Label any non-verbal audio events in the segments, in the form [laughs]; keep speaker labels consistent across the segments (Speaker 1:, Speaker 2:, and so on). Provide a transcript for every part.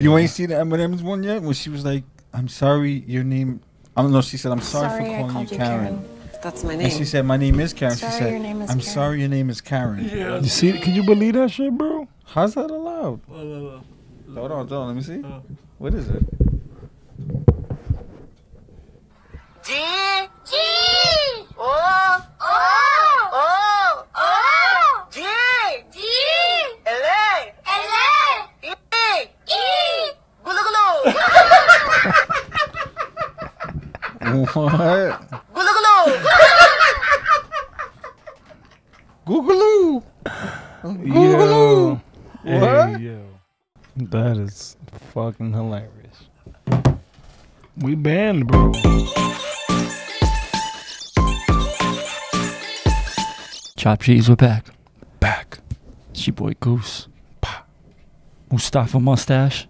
Speaker 1: You ain't seen the Eminem's one yet? When she was like, "I'm sorry, your name." I don't know. She said, "I'm sorry,
Speaker 2: Sorry,
Speaker 1: for calling you
Speaker 2: you
Speaker 1: Karen."
Speaker 2: Karen.
Speaker 3: That's my
Speaker 1: And she said, "My name is Karen."
Speaker 2: Sorry,
Speaker 1: she said,
Speaker 2: your name is
Speaker 1: "I'm
Speaker 2: Karen."
Speaker 1: sorry, your name is Karen." Yeah.
Speaker 4: You see? Can you believe that shit, bro?
Speaker 1: How's that allowed? Hold on, hold on. Let me see. What is it?
Speaker 5: G G O O O
Speaker 1: What?
Speaker 5: gulu gulu.
Speaker 1: Googaloo.
Speaker 4: Yo.
Speaker 1: What?
Speaker 4: Hey, yo. That is fucking hilarious. We banned, bro.
Speaker 6: Chop cheese, we're back.
Speaker 4: Back.
Speaker 6: It's your boy Goose. Pa. Mustafa Moostahj.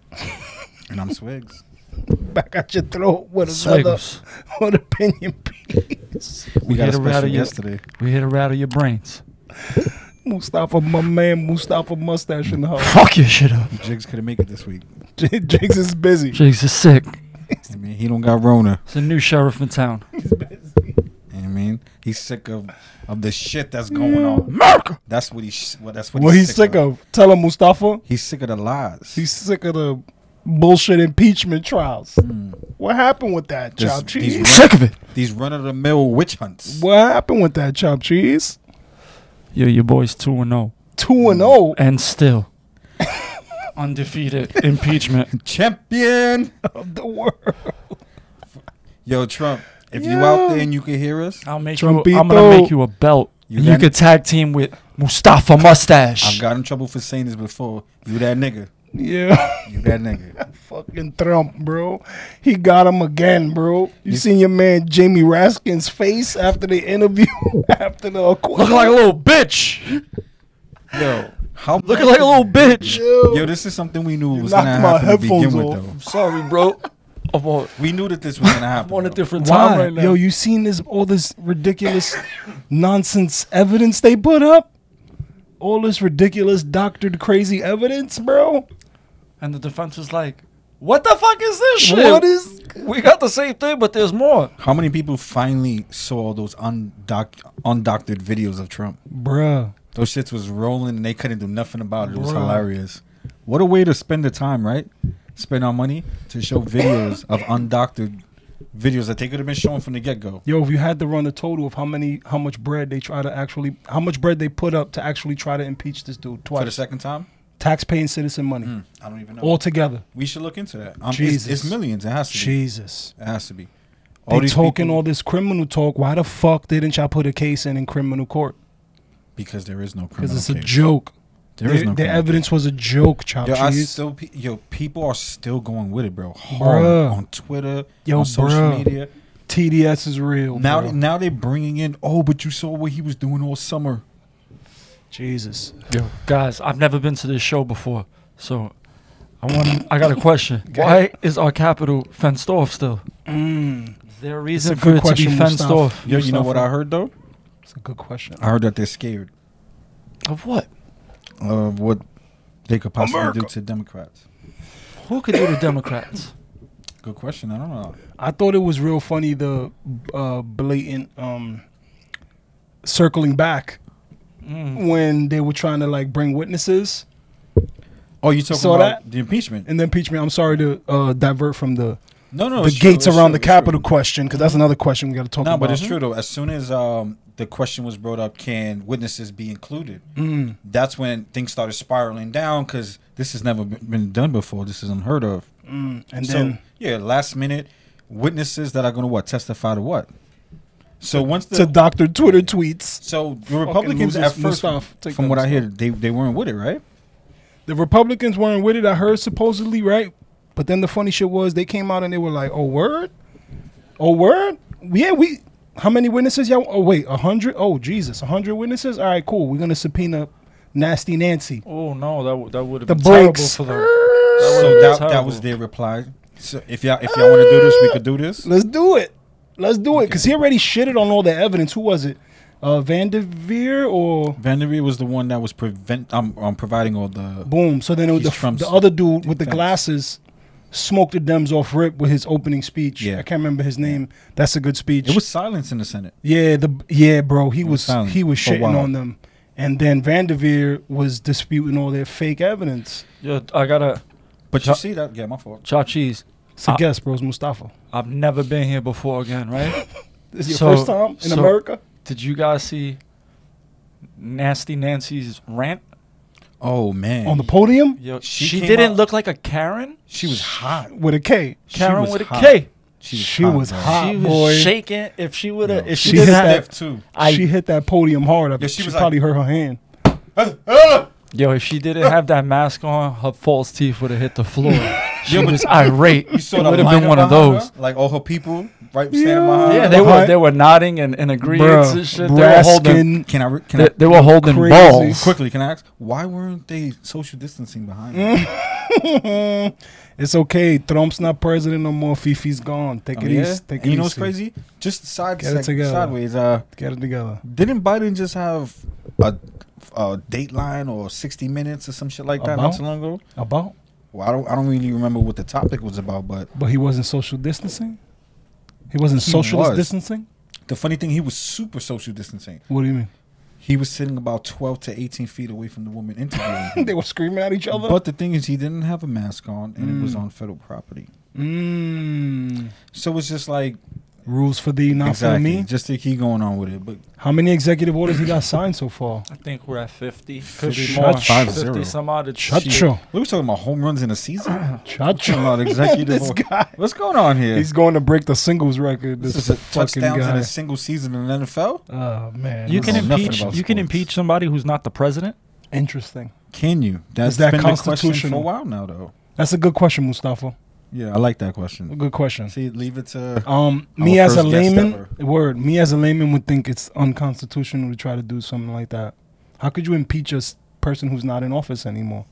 Speaker 1: And I'm Swigs. [laughs]
Speaker 4: Back at your throat with another [laughs]
Speaker 6: Swiggles.
Speaker 4: one opinion piece.
Speaker 1: We,
Speaker 6: We
Speaker 1: got a
Speaker 6: hit a rattle
Speaker 1: special
Speaker 6: you-
Speaker 1: yesterday.
Speaker 6: We here a rattle your brains.
Speaker 4: Mustafa, my man, Mustafa Moostahj in the house.
Speaker 6: Fuck your shit up.
Speaker 1: Jigs couldn't make it this week. [laughs]
Speaker 4: J- Jakes is busy.
Speaker 6: Jigs is sick.
Speaker 1: I mean, he don't got Rona.
Speaker 6: It's a new sheriff in town.
Speaker 1: You know what I mean, he's sick of of the shit that's going on. America. That's what he's. Well, that's what,
Speaker 4: What he's sick of. Tell him, Mustafa.
Speaker 1: He's sick of the lies.
Speaker 4: He's sick of the bullshit impeachment trials. Hmm. What happened with that,
Speaker 1: This-
Speaker 4: chop cheese?
Speaker 1: run-
Speaker 6: Sick of it.
Speaker 1: These run of the mill witch hunts.
Speaker 4: What happened with that, chop cheese?
Speaker 6: Yo, your boy's 2 and 0.
Speaker 4: 2 and oh. 0
Speaker 6: And still. [laughs] Undefeated impeachment. [laughs]
Speaker 1: Champion.
Speaker 4: of the world.
Speaker 1: Yo, Trump. If you out there and you can hear us,
Speaker 6: I'll make you. I'm gonna make you a belt.
Speaker 1: You
Speaker 6: and you could tag team with Mustafa Moostahj.
Speaker 1: I've got in trouble for saying this before. You that nigga.
Speaker 4: Yeah.
Speaker 1: You that nigga. [laughs]
Speaker 4: Fucking Trump, bro. He got him again, bro. You seen your man Jamie Raskin's face after the interview? [laughs] after the
Speaker 6: Looking like a little bitch. [laughs]
Speaker 1: Yo, how
Speaker 6: Looking like a little bitch.
Speaker 1: Yo, this is something we knew
Speaker 4: You
Speaker 1: was gonna
Speaker 4: knocked my
Speaker 1: happen to begin
Speaker 4: headphones
Speaker 1: with,
Speaker 4: off.
Speaker 1: though.
Speaker 6: Sorry, bro. I'm on,
Speaker 1: We knew that this was gonna happen.
Speaker 6: I'm on a
Speaker 1: though.
Speaker 6: different time
Speaker 4: Why?
Speaker 6: right now.
Speaker 4: Yo, you seen this all this ridiculous nonsense evidence they put up? All this ridiculous doctored crazy evidence, bro.
Speaker 6: And the defense was like, "What the fuck is this shit?
Speaker 4: What is
Speaker 6: we got the same thing, but there's more."
Speaker 1: How many people finally saw those undoc- undoctored videos of Trump?
Speaker 4: Bruh.
Speaker 1: Those shits was rolling and they couldn't do nothing about it. It was
Speaker 4: Bruh.
Speaker 1: hilarious. What a way to spend the time, right? Spend our money to show videos of [coughs] undoctored videos that they could have been shown from the get go.
Speaker 4: Yo, if you had to run a total of how many how much bread they try to actually how much bread they put up to actually try to impeach this dude twice
Speaker 1: For the second time?
Speaker 4: Taxpaying citizen money.
Speaker 1: Hmm, I don't even know.
Speaker 4: All together.
Speaker 1: we should look into that. Um, it's,
Speaker 4: Jesus.
Speaker 1: it's millions. It has to be.
Speaker 4: Jesus.
Speaker 1: It has to be.
Speaker 4: They talking
Speaker 1: people-
Speaker 4: all this criminal talk. Why the fuck didn't y'all put a case in in criminal court?
Speaker 1: because there is no criminal Because
Speaker 4: it's a
Speaker 1: case.
Speaker 4: joke.
Speaker 1: There is
Speaker 4: the,
Speaker 1: no
Speaker 4: the evidence was a joke, chop
Speaker 1: Yo, I
Speaker 4: cheese.
Speaker 1: still, pe- yo, people are still going with it, bro. Hard
Speaker 4: Bruh.
Speaker 1: on Twitter,
Speaker 4: Yo,
Speaker 1: on social
Speaker 4: bruh.
Speaker 1: media.
Speaker 4: TDS is real.
Speaker 1: Now,
Speaker 4: bro.
Speaker 1: now they're bringing in. Oh, but you saw what he was doing all summer.
Speaker 4: Jesus.
Speaker 6: Yo, guys, I've never been to this show before, so I want. I got a question. Why is our capital fenced off still?
Speaker 4: Mm,
Speaker 6: Is there a reason
Speaker 4: a
Speaker 6: for
Speaker 4: good
Speaker 6: it to be
Speaker 4: question,
Speaker 6: fenced
Speaker 4: Mustafa.
Speaker 6: off?
Speaker 1: Yo, you know what I heard though?
Speaker 4: it's a good question.
Speaker 1: I heard that they're scared
Speaker 6: Of what?
Speaker 1: of what they could possibly do to Democrats.
Speaker 6: Who could do to Democrats? [coughs]
Speaker 1: Good question. I don't know.
Speaker 4: I thought it was real funny the uh, blatant um, circling back
Speaker 6: Mm.
Speaker 4: when they were trying to like bring witnesses
Speaker 1: Oh, you talking
Speaker 4: Saw
Speaker 1: about
Speaker 4: that?
Speaker 1: the impeachment?
Speaker 4: in the impeachment. I'm sorry to uh, divert from the
Speaker 1: No, no,
Speaker 4: the
Speaker 1: it's true,
Speaker 4: gates around
Speaker 1: true,
Speaker 4: the
Speaker 1: it's
Speaker 4: Capitol question because that's another question we got to talk
Speaker 1: No,
Speaker 4: about.
Speaker 1: but it's true though. As soon as um, the question was brought up, can witnesses be included?
Speaker 4: Mm.
Speaker 1: That's when things started spiraling down because this has never been been done before. This is unheard of.
Speaker 4: Mm. And
Speaker 1: so
Speaker 4: then
Speaker 1: yeah, last minute witnesses that are going to what testify to what. So once the
Speaker 4: to Doctor Twitter tweets.
Speaker 1: so the Republicans at first,
Speaker 4: off, take
Speaker 1: from what I hear, they they weren't with it, right?
Speaker 4: The Republicans weren't with it. I heard supposedly right, but then the funny shit was they came out and they were like, "Oh word, oh word, yeah we." How many witnesses y'all? Oh wait, a hundred. Oh Jesus, a hundred witnesses. All right, cool. We're gonna subpoena Nasty Nancy.
Speaker 6: Oh no, that w- that would have
Speaker 4: The
Speaker 6: been terrible
Speaker 4: brakes.
Speaker 6: for them.
Speaker 1: So
Speaker 6: would've
Speaker 1: that, that was their reply. So if y'all if y'all want to do this, we could do this.
Speaker 4: Let's do it. Let's do it. Because he already shitted on all the evidence. Who was it? Uh, Vanderveer or
Speaker 1: Vanderveer was the one that was prevent um, um providing all the
Speaker 4: boom. So then it was the,
Speaker 1: Trump's
Speaker 4: the other dude with the glasses smoked the Dems off rip with his opening speech.
Speaker 1: Yeah.
Speaker 4: I can't remember his name. That's a good speech.
Speaker 1: it was silence in the Senate.
Speaker 4: yeah, the yeah, bro. He
Speaker 1: was
Speaker 4: was he was shitting on them, and then Vanderveer was disputing all their fake evidence.
Speaker 6: Yo, I gotta
Speaker 1: But you see that? Yeah, my fault.
Speaker 6: Cha cheese.
Speaker 4: It's a
Speaker 6: Uh,
Speaker 4: guess, bro. It's Mustafa.
Speaker 6: I've never been here before again, right? [laughs]
Speaker 4: This is your
Speaker 6: So-
Speaker 4: first time in
Speaker 6: so-
Speaker 4: America.
Speaker 6: Did you guys see Nasty Nancy's rant?
Speaker 1: Oh man,
Speaker 4: On the podium
Speaker 6: Yo,
Speaker 1: She
Speaker 6: she, didn't
Speaker 1: out-
Speaker 6: look like a Karen.
Speaker 1: she was hot.
Speaker 4: with a K.
Speaker 6: Karen with a
Speaker 1: hot.
Speaker 6: K.
Speaker 1: She was
Speaker 4: She
Speaker 1: hot.
Speaker 4: was
Speaker 1: bro.
Speaker 4: hot.
Speaker 6: she was
Speaker 4: boy.
Speaker 6: shaking. If she would have, if she,
Speaker 4: she hit
Speaker 6: have,
Speaker 4: that-
Speaker 1: too.
Speaker 6: I,
Speaker 4: she hit that podium hard.
Speaker 1: Yeah,
Speaker 4: she,
Speaker 1: she was
Speaker 4: probably hurt her hand. [laughs]
Speaker 6: yo, if she didn't [laughs] have that mask on, her false teeth would have hit the floor. She
Speaker 1: Yo, but
Speaker 6: was irate.
Speaker 1: You saw
Speaker 6: it
Speaker 1: the
Speaker 6: would have been one of those.
Speaker 1: her? like all her people right standing
Speaker 4: Yeah.
Speaker 1: behind.
Speaker 6: Yeah,
Speaker 1: her?
Speaker 6: they were they were nodding and, and agreeing and shit. They were holding.
Speaker 1: Can I? Can
Speaker 6: They,
Speaker 1: I
Speaker 6: they were holding
Speaker 4: Crazy.
Speaker 6: balls.
Speaker 1: quickly? Can I ask why weren't they social distancing behind? [laughs]
Speaker 4: it's okay. Trump's not president no more. Fifi's gone. Take
Speaker 1: Oh,
Speaker 4: it
Speaker 1: yeah?
Speaker 4: easy. Take
Speaker 1: And
Speaker 4: it
Speaker 1: you know what's crazy? Just side
Speaker 4: Get it
Speaker 1: sec-
Speaker 4: together.
Speaker 1: sideways. Uh,
Speaker 4: Get it together.
Speaker 1: didn't Biden just have a, a Dateline or 60 Minutes or some shit like that not so long ago?
Speaker 4: About?
Speaker 1: Well, I don't. I don't really remember what the topic was about, but
Speaker 4: But he wasn't social distancing. He wasn't
Speaker 1: He
Speaker 4: socialist
Speaker 1: was.
Speaker 4: distancing.
Speaker 1: the funny thing, he was super social distancing.
Speaker 4: What do you mean?
Speaker 1: He was sitting about 12 to 18 feet away from the woman interviewing [laughs] him.
Speaker 4: they were screaming at each other.
Speaker 1: But the thing is, he didn't have a mask on, and it was
Speaker 4: Mm.
Speaker 1: on federal property.
Speaker 4: mm.
Speaker 1: So it's just like
Speaker 4: rules for thee, not
Speaker 1: exactly,
Speaker 4: for me.
Speaker 1: just to keep going on with it. But
Speaker 4: How many executive orders he got signed so far?
Speaker 6: I think we're at 50.
Speaker 1: Fifty
Speaker 6: Could be
Speaker 4: more.
Speaker 6: more. 50 some odd. It's
Speaker 4: Chacho.
Speaker 6: shit.
Speaker 1: what are we talking about? Home runs in a season? [clears throat] Talking
Speaker 4: Chacho.
Speaker 1: about [laughs] executive.
Speaker 4: this guy.
Speaker 1: What's going on here?
Speaker 4: He's going to break the singles record.
Speaker 1: this
Speaker 4: This,
Speaker 1: is a
Speaker 4: fucking
Speaker 1: touchdowns in a single season in the NFL.
Speaker 4: Oh man,
Speaker 6: You can impeach.
Speaker 1: about
Speaker 6: You can impeach somebody who's not the president.
Speaker 4: interesting.
Speaker 1: Can you? That's
Speaker 4: that
Speaker 1: been the question for a while now, though.
Speaker 4: That's a good question, Mustafa.
Speaker 1: Yeah, I like that question.
Speaker 4: good question.
Speaker 1: See, leave it to.
Speaker 4: Um, me as a layman, word. Me as a layman would think it's unconstitutional to try to do something like that. How could you impeach a person who's not in office anymore?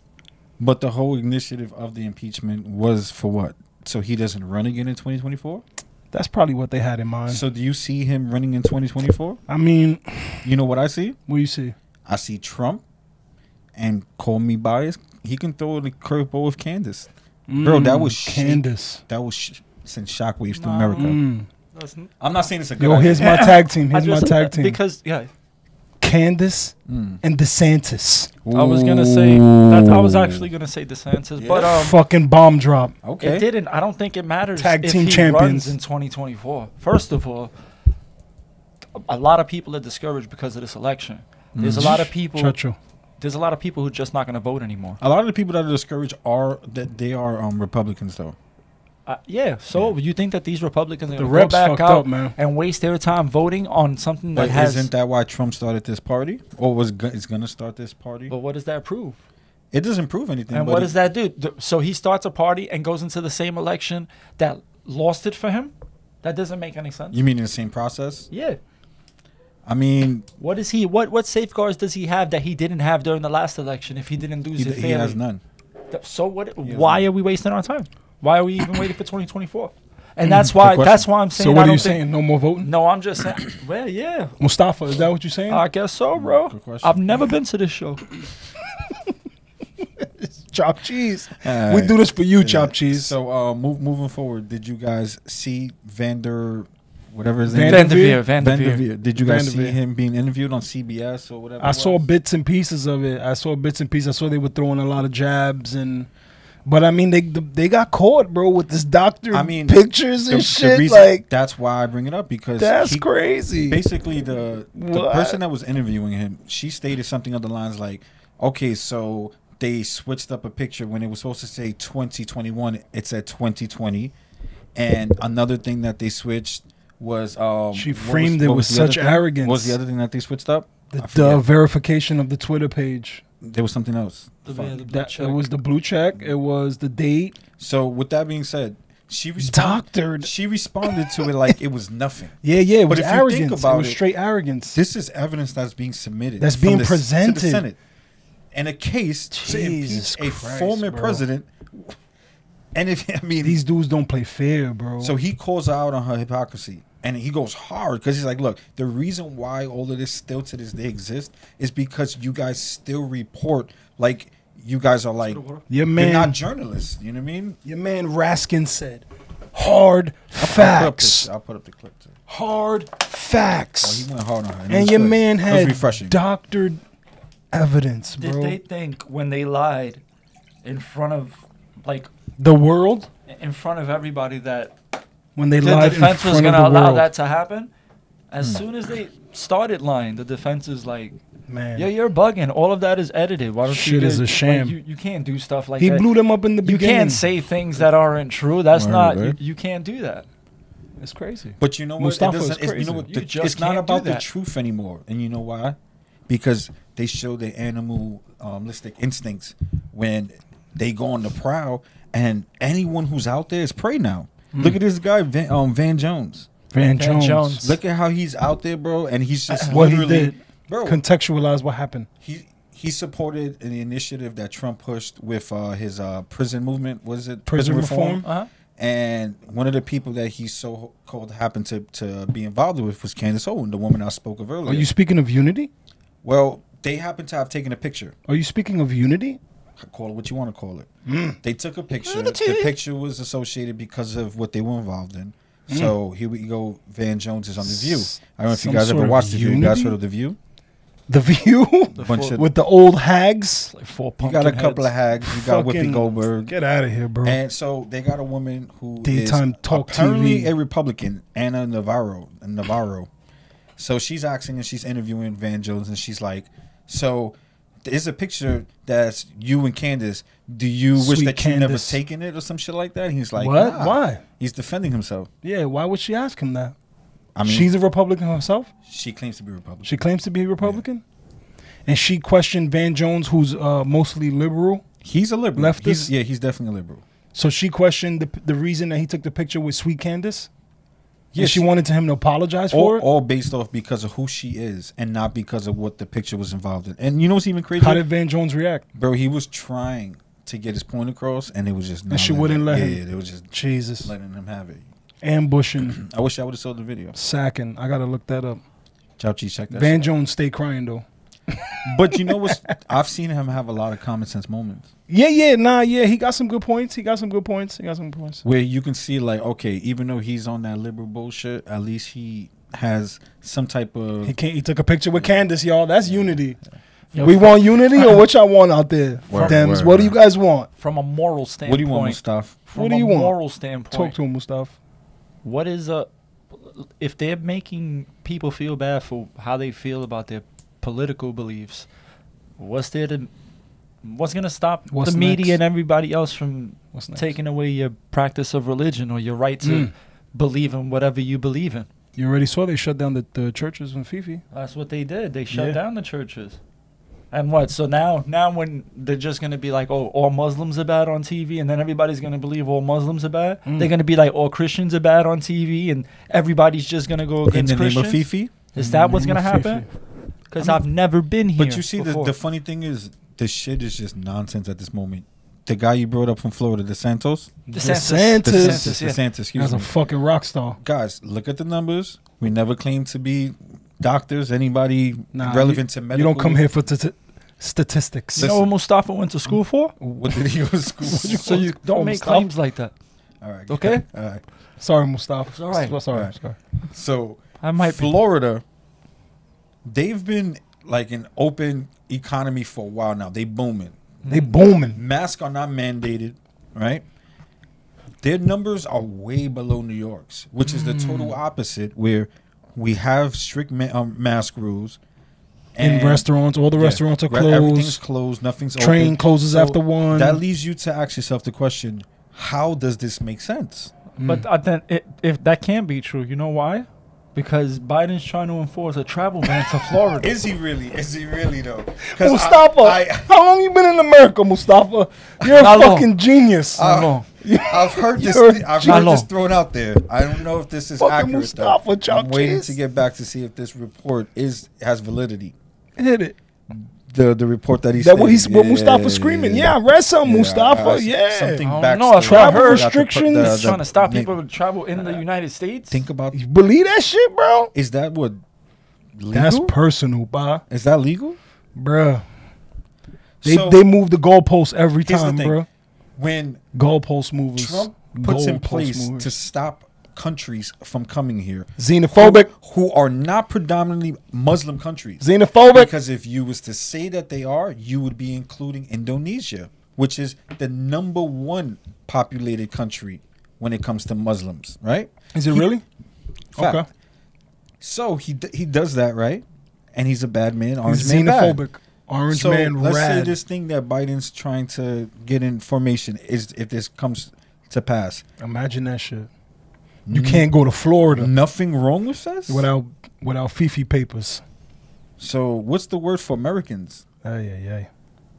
Speaker 1: But the whole initiative of the impeachment was for what? So he doesn't run again in 2024.
Speaker 4: That's probably what they had in mind.
Speaker 1: So do you see him running in 2024?
Speaker 4: I mean,
Speaker 1: You know what I see?
Speaker 4: what do you see?
Speaker 1: I see Trump, and call me biased. He can throw the curveball with Candace. Bro, that was shit.
Speaker 4: Candace.
Speaker 1: That was sh- send shockwaves to
Speaker 6: Nah.
Speaker 1: America.
Speaker 4: Mm.
Speaker 1: I'm not saying it's a good.
Speaker 4: Yo,
Speaker 1: idea.
Speaker 4: here's my tag team. [laughs]
Speaker 6: I
Speaker 4: Here's my tag team.
Speaker 6: Because yeah,
Speaker 4: Candace
Speaker 1: Mm.
Speaker 4: and DeSantis.
Speaker 6: I was gonna say that. I was actually gonna say DeSantis,
Speaker 1: Yeah.
Speaker 6: but um,
Speaker 4: Fucking bomb drop.
Speaker 1: okay.
Speaker 6: it didn't. I don't think it matters
Speaker 4: Tag
Speaker 6: if
Speaker 4: team
Speaker 6: he
Speaker 4: champions.
Speaker 6: runs in 2024. First of all, a lot of people are discouraged because of this election. There's a lot of people.
Speaker 4: Chacho.
Speaker 6: There's a lot of people who are just not gonna vote anymore.
Speaker 1: A lot of the people that are discouraged are that they are um, Republicans though.
Speaker 6: Uh, yeah. So you think that these Republicans are
Speaker 4: The reps
Speaker 6: go back
Speaker 4: fucked
Speaker 6: out
Speaker 4: up, man.
Speaker 6: and waste their time voting on something that
Speaker 1: But
Speaker 6: has?
Speaker 1: isn't that why Trump started this party, or was go- is going to start this party?
Speaker 6: but what does that prove?
Speaker 1: It doesn't prove anything.
Speaker 6: And what does that do? So he starts a party and goes into the same election that lost it for him. That doesn't make any sense.
Speaker 1: You mean in the same process?
Speaker 6: yeah.
Speaker 1: I mean,
Speaker 6: What is he? What what safeguards does he have that he didn't have during the last election? If he didn't lose
Speaker 1: he,
Speaker 6: it
Speaker 1: he has none.
Speaker 6: So what? Why
Speaker 1: none.
Speaker 6: are we wasting our time? Why are we even waiting for [clears throat] 2024? And that's why. That's why I'm saying.
Speaker 4: So
Speaker 6: I
Speaker 4: what are
Speaker 6: don't
Speaker 4: you
Speaker 6: think-
Speaker 4: saying? No more voting?
Speaker 6: No, I'm just saying. [clears throat] Well, yeah.
Speaker 4: Mustafa, is that what you're saying?
Speaker 6: I guess so, bro.
Speaker 1: Good question.
Speaker 6: I've never been to this show. [laughs] [laughs]
Speaker 4: Chop cheese.
Speaker 1: All
Speaker 4: We do this for you,
Speaker 1: Yeah.
Speaker 4: chop cheese.
Speaker 1: So, uh, move, moving forward, did you guys see Vander, whatever his
Speaker 4: Van
Speaker 1: name?
Speaker 4: der
Speaker 1: is?
Speaker 6: Vanderveer.
Speaker 4: Veer?
Speaker 6: Vanderveer.
Speaker 1: Vanderveer. Did you guys
Speaker 4: Vanderveer.
Speaker 1: see him being interviewed on CBS or whatever?
Speaker 4: I
Speaker 1: it
Speaker 4: saw
Speaker 1: was?
Speaker 4: bits and pieces of it. I saw bits and pieces. I saw they were throwing a lot of jabs and, but I mean they they got caught, bro, with this doctor
Speaker 1: I mean,
Speaker 4: pictures
Speaker 1: The-
Speaker 4: and
Speaker 1: the
Speaker 4: shit.
Speaker 1: reason-
Speaker 4: like
Speaker 1: that's why I bring it up because
Speaker 4: that's
Speaker 1: he-
Speaker 4: crazy.
Speaker 1: basically the the
Speaker 4: What?
Speaker 1: person that was interviewing him, she stated something on the lines like, "Okay, so they switched up a picture when it was supposed to say 2021, it said 2020." And another thing that they switched was um
Speaker 4: She
Speaker 1: what
Speaker 4: framed it with such
Speaker 1: thing?
Speaker 4: arrogance.
Speaker 1: What was the other thing that they switched up?
Speaker 4: the, the verification of the Twitter page.
Speaker 1: there was something else.
Speaker 6: The,
Speaker 1: Fuck.
Speaker 6: the
Speaker 4: That
Speaker 6: check.
Speaker 4: it was the blue check. It was the date.
Speaker 1: So with that being said, she responded.
Speaker 4: Doctored.
Speaker 1: She responded to it like it was nothing. [laughs]
Speaker 4: Yeah, yeah. It
Speaker 1: But
Speaker 4: was
Speaker 1: if you think about
Speaker 4: it was
Speaker 1: it,
Speaker 4: straight arrogance.
Speaker 1: This is evidence that's being submitted.
Speaker 4: That's being
Speaker 1: the s- to
Speaker 4: presented.
Speaker 1: the Senate. And a case
Speaker 4: Jesus
Speaker 1: to impeach a former
Speaker 4: bro.
Speaker 1: president. And if [laughs] I mean
Speaker 4: These dudes don't play fair, bro.
Speaker 1: so he calls out on her hypocrisy. and he goes hard because he's like, look, the reason why all of this still to this day exists is because you guys still report like you guys are like
Speaker 4: Your
Speaker 1: you're
Speaker 4: man,
Speaker 1: not journalists. You know what I mean?
Speaker 4: your man Raskin said, hard
Speaker 1: I'll put up
Speaker 4: facts,
Speaker 1: the, I'll put up the clip too.
Speaker 4: hard
Speaker 1: Oh,
Speaker 4: facts,
Speaker 1: he went hard on her, it
Speaker 4: and your
Speaker 1: good.
Speaker 4: man
Speaker 1: It
Speaker 4: had doctored evidence,
Speaker 6: Did
Speaker 4: bro.
Speaker 6: they think when they lied in front of, like,
Speaker 4: the world
Speaker 6: in front of everybody that
Speaker 4: when they
Speaker 6: the
Speaker 4: lied in
Speaker 6: defense
Speaker 4: front
Speaker 6: was going to allow
Speaker 4: world.
Speaker 6: that to happen? As
Speaker 1: Hmm.
Speaker 6: soon as they started lying, the defense is like,
Speaker 4: Man,
Speaker 6: "Yeah, you're bugging. All of that is edited. Why don't
Speaker 4: Shit
Speaker 6: you?"
Speaker 4: is a sham.
Speaker 6: Like, you, you can't do stuff like
Speaker 4: he
Speaker 6: that.
Speaker 4: blew them up in the beginning.
Speaker 6: you can't say things that aren't true. That's
Speaker 1: Word,
Speaker 6: not. You, you can't do that.
Speaker 4: It's crazy.
Speaker 1: But you know what?
Speaker 4: Mustafa
Speaker 1: it
Speaker 4: is
Speaker 1: doesn't, it's, you know what? The-
Speaker 6: just
Speaker 1: it's not about the truth anymore, and you know why? Because they show their animalistic instincts when they go on the prowl, and anyone who's out there is prey now.
Speaker 6: Hmm.
Speaker 1: Look at this guy, Van, um, Van Jones.
Speaker 4: Van,
Speaker 6: Van
Speaker 4: Jones.
Speaker 6: Jones.
Speaker 1: Look at how he's out there, bro, and he's just
Speaker 4: What he did.
Speaker 1: bro.
Speaker 4: Contextualize what happened.
Speaker 1: he he supported an initiative that Trump pushed with uh, his uh, prison movement. Was it
Speaker 4: Prison reform?
Speaker 6: Uh huh.
Speaker 1: And one of the people that he so called happened to, to be involved with was Candace Owen, the woman I spoke of earlier.
Speaker 4: Are you speaking of unity?
Speaker 1: well, they happened to have taken a picture.
Speaker 4: Are you speaking of unity?
Speaker 1: Call it what you want to call it.
Speaker 4: Mm.
Speaker 1: They took a picture. The picture was associated because of what they were involved in.
Speaker 4: Mm.
Speaker 1: So here we go. Van Jones is on the View. I don't know if you guys ever watched the View. You guys heard of the View?
Speaker 4: The View [laughs]
Speaker 1: Bunch of,
Speaker 4: with the old hags.
Speaker 6: Like four
Speaker 1: you got a couple of hags. You got Whoopi
Speaker 4: Fucking-
Speaker 1: Goldberg.
Speaker 4: Get out of here, bro.
Speaker 1: And so they got a woman who
Speaker 4: Daytime
Speaker 1: is
Speaker 4: talk
Speaker 1: apparently
Speaker 4: TV.
Speaker 1: a Republican, Ana Navarro. Navarro. So she's asking and she's interviewing Van Jones, and she's like, "So there's a picture that's you and Candace. Do you wish
Speaker 4: Sweet
Speaker 1: that you never taken it or some shit like that?" And he's like,
Speaker 4: what?
Speaker 1: "Nah."
Speaker 4: Why?
Speaker 1: He's defending himself.
Speaker 4: Yeah, why would she ask him that?
Speaker 1: I mean,
Speaker 4: She's a Republican herself.
Speaker 1: she claims to be Republican.
Speaker 4: She claims to be a Republican, and she questioned Van Jones, who's uh, mostly liberal.
Speaker 1: he's a liberal.
Speaker 4: Leftist?
Speaker 1: He's, yeah, he's definitely a liberal.
Speaker 4: So she questioned the the reason that he took the picture with Sweet Candace. Yeah,
Speaker 1: Yes.
Speaker 4: she wanted to him to apologize
Speaker 1: All,
Speaker 4: for it.
Speaker 1: all based off because of who she is and not because of what the picture was involved in. And you know what's even crazy?
Speaker 4: How did Van Jones react?
Speaker 1: Bro, he was trying to get his point across, and it was just. not
Speaker 4: she wouldn't
Speaker 1: it-
Speaker 4: let him.
Speaker 1: Yeah, they was just
Speaker 4: Jesus,
Speaker 1: letting him have it.
Speaker 4: ambushing, [clears throat]
Speaker 1: I wish I would have saw the video.
Speaker 4: sacking. I gotta look that up.
Speaker 1: Chow Cheese, check that.
Speaker 4: Van. Jones stay crying though.
Speaker 1: But you know what? I've seen him have a lot of common sense moments
Speaker 4: Yeah, yeah, nah, yeah. He got some good points. He got some good points. He got some points.
Speaker 1: where you can see, like, okay, even though he's on that liberal bullshit, at least he has some type of.
Speaker 4: He can't. He took a picture with Candace, y'all. That's unity.
Speaker 6: Yo,
Speaker 4: we want unity, or what y'all want out there,
Speaker 1: Word,
Speaker 4: Dems?
Speaker 1: word,
Speaker 4: what do you guys want?
Speaker 6: From a moral standpoint.
Speaker 1: What do you want, Mustafa?
Speaker 6: From
Speaker 4: What do
Speaker 6: a
Speaker 4: you want?
Speaker 6: moral standpoint.
Speaker 4: Talk to him, Mustafa.
Speaker 6: what is a if they're making people feel bad for how they feel about their political beliefs what's there to what's going to stop
Speaker 4: What's
Speaker 6: the media
Speaker 4: next?
Speaker 6: and everybody else from taking away your practice of religion or your right to
Speaker 4: Mm.
Speaker 6: believe in whatever you believe in
Speaker 4: You already saw they shut down the, the churches in Fifi.
Speaker 6: that's what they did they shut
Speaker 4: Yeah.
Speaker 6: down the churches and what so now now when they're just going to be like oh all muslims are bad on tv and then everybody's going to believe all muslims are bad
Speaker 4: Mm.
Speaker 6: they're going to be like all christians are bad on tv and everybody's just going to go against In
Speaker 1: the name of Fifi?
Speaker 6: is that what's gonna happen?
Speaker 4: Fifi.
Speaker 6: Because
Speaker 1: I mean-
Speaker 6: I've never been here.
Speaker 1: But you see, the, the funny thing is, the shit is just nonsense at this moment. The guy you brought up from Florida, the Santos,
Speaker 4: DeSantis.
Speaker 1: the
Speaker 6: DeSantis,
Speaker 1: Santos,
Speaker 6: yeah.
Speaker 1: the Santos, excuse
Speaker 4: That's a fucking rock star.
Speaker 1: Guys, look at the numbers. We never claim to be doctors, anybody
Speaker 4: Nah,
Speaker 1: relevant
Speaker 4: you,
Speaker 1: to medical.
Speaker 4: You don't come here for t- t- statistics.
Speaker 6: you know what Mustafa went to school for? [laughs]
Speaker 1: What did he go to school?
Speaker 4: What'd
Speaker 6: So you [laughs] don't make
Speaker 4: Mustafa?
Speaker 6: claims like that.
Speaker 1: All right.
Speaker 6: Okay.
Speaker 1: All right.
Speaker 4: Sorry, Mustafa.
Speaker 6: It's all right.
Speaker 4: Sorry.
Speaker 1: All right.
Speaker 4: sorry.
Speaker 1: So
Speaker 6: I might be.
Speaker 1: Florida, they've been like an open economy for a while now. They booming.
Speaker 4: They booming.
Speaker 1: Masks are not mandated, right? Their numbers are way below New York's, which is the total opposite, where we have strict ma- um, mask rules.
Speaker 4: In restaurants, all the
Speaker 1: Yeah,
Speaker 4: restaurants are
Speaker 1: re- Everything's
Speaker 4: closed.
Speaker 1: closed. Nothing's
Speaker 4: Train
Speaker 1: open.
Speaker 4: closes
Speaker 1: So
Speaker 4: after one.
Speaker 1: That leaves you to ask yourself the question: How does this make sense?
Speaker 6: But I then it, if that can't be true, you know why? Because Biden's trying to enforce a travel ban to Florida. [laughs]
Speaker 1: Is he really? Is he really though?
Speaker 4: Mustafa,
Speaker 1: I,
Speaker 4: how long you been in America, Mustafa? You're a
Speaker 6: Not long.
Speaker 4: fucking genius.
Speaker 1: I,
Speaker 6: Not uh, long.
Speaker 1: I've heard this.
Speaker 4: You're
Speaker 1: I've
Speaker 6: not
Speaker 1: heard this thrown out there. I don't know if this is
Speaker 4: Fucking
Speaker 1: accurate.
Speaker 4: Mustafa
Speaker 1: though. I'm waiting to get back to see if this report is has validity.
Speaker 4: Hit it.
Speaker 1: The the report that he
Speaker 4: That what
Speaker 1: stated.
Speaker 4: he's what Mustafa
Speaker 1: yeah,
Speaker 4: screaming.
Speaker 1: yeah.
Speaker 4: Yeah, I read something,
Speaker 1: Yeah,
Speaker 4: Mustafa.
Speaker 1: I- I-
Speaker 4: yeah.
Speaker 1: something
Speaker 6: I
Speaker 1: back
Speaker 6: know, I
Speaker 4: Travel restrictions.
Speaker 1: the-
Speaker 6: He's trying to stop people to travel in the uh, United States.
Speaker 1: Think about
Speaker 4: You believe that shit, bro?
Speaker 1: is that what legal?
Speaker 4: That's personal, bah.
Speaker 1: is that legal?
Speaker 4: Bruh. They
Speaker 1: So,
Speaker 4: they move the goalposts every time, bro.
Speaker 1: when
Speaker 4: Goalpost movers.
Speaker 1: Trump puts in place
Speaker 4: movers.
Speaker 1: to stop countries from coming here
Speaker 4: xenophobic,
Speaker 1: who are not predominantly Muslim countries.
Speaker 4: xenophobic.
Speaker 1: Because if you was to say that they are, you would be including Indonesia, which is the number one populated country when it comes to Muslims, right?
Speaker 4: Is it
Speaker 1: He-
Speaker 4: really?
Speaker 1: Fact.
Speaker 4: Okay.
Speaker 1: So he d- he does that, right? And he's a bad man, orange
Speaker 4: He's
Speaker 1: man bad.
Speaker 4: xenophobic. Orange
Speaker 1: so
Speaker 4: man
Speaker 1: let's say this thing that Biden's trying to get in formation is if this comes to pass.
Speaker 4: Imagine that shit. You mm. can't go to Florida
Speaker 1: Nothing wrong with us.
Speaker 4: without without Fifi papers.
Speaker 1: So what's the word for Americans?
Speaker 4: Ay, ay, ay.